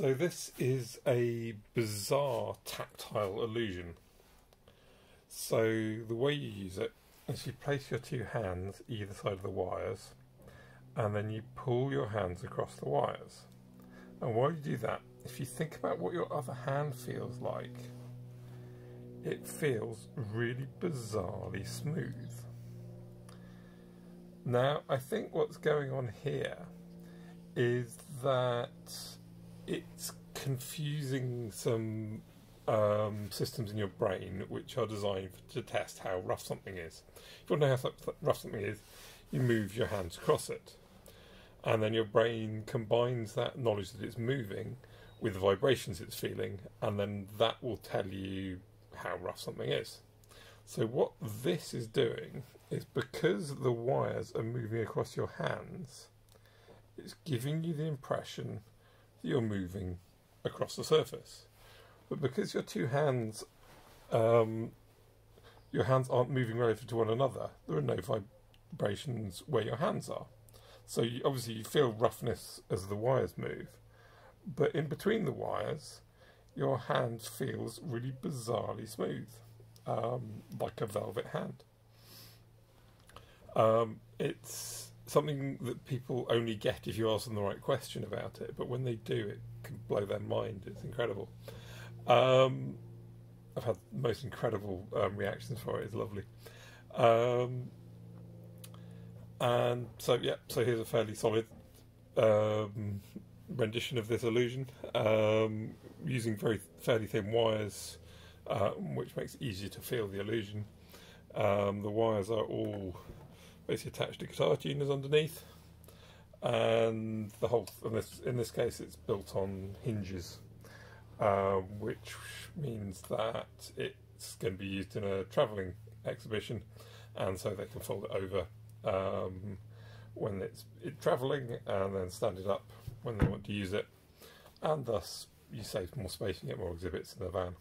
So this is a bizarre tactile illusion. So the way you use it is you place your two hands either side of the wires and then you pull your hands across the wires. And while you do that, if you think about what your other hand feels like, it feels really bizarrely smooth. Now, I think what's going on here is that it's confusing some um, systems in your brain which are designed to test how rough something is. If you want to know how rough something is, you move your hands across it. And then your brain combines that knowledge that it's moving with the vibrations it's feeling, and then that will tell you how rough something is. So, what this is doing is because the wires are moving across your hands, it's giving you the impression you're moving across the surface. But because your two hands, um, your hands aren't moving relative to one another, there are no vibrations where your hands are. So you, obviously you feel roughness as the wires move, but in between the wires, your hand feels really bizarrely smooth, um, like a velvet hand. Um, it's something that people only get if you ask them the right question about it, but when they do, it can blow their mind. It's incredible. Um, I've had the most incredible um, reactions for it. It's lovely. Um, and so, yeah, so here's a fairly solid um, rendition of this illusion um, using very fairly thin wires, uh, which makes it easier to feel the illusion. Um, the wires are all basically attached to guitar tuners underneath, and the whole in this in this case it's built on hinges, uh, which means that it's going to be used in a travelling exhibition, and so they can fold it over um, when it's it travelling and then stand it up when they want to use it, and thus you save more space and get more exhibits in the van.